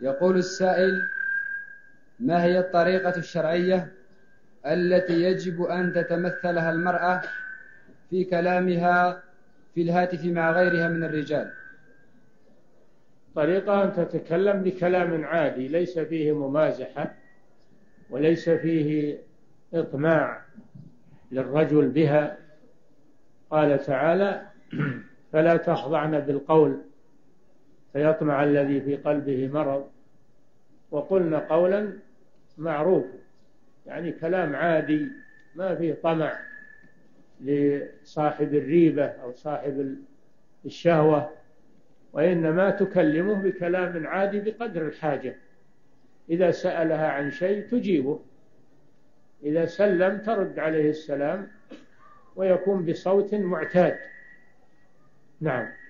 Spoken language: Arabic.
يقول السائل ما هي الطريقة الشرعية التي يجب أن تتمثلها المرأة في كلامها في الهاتف مع غيرها من الرجال؟ طريقة أن تتكلم بكلام عادي ليس فيه ممازحة وليس فيه إطماع للرجل بها. قال تعالى فلا تخضعن بالقول فيطمع الذي في قلبه مرض. وقلنا قولا معروفا يعني كلام عادي ما فيه طمع لصاحب الريبة أو صاحب الشهوة وإنما تكلمه بكلام عادي بقدر الحاجة. إذا سألها عن شيء تجيبه. إذا سلم ترد عليه السلام ويكون بصوت معتاد. نعم.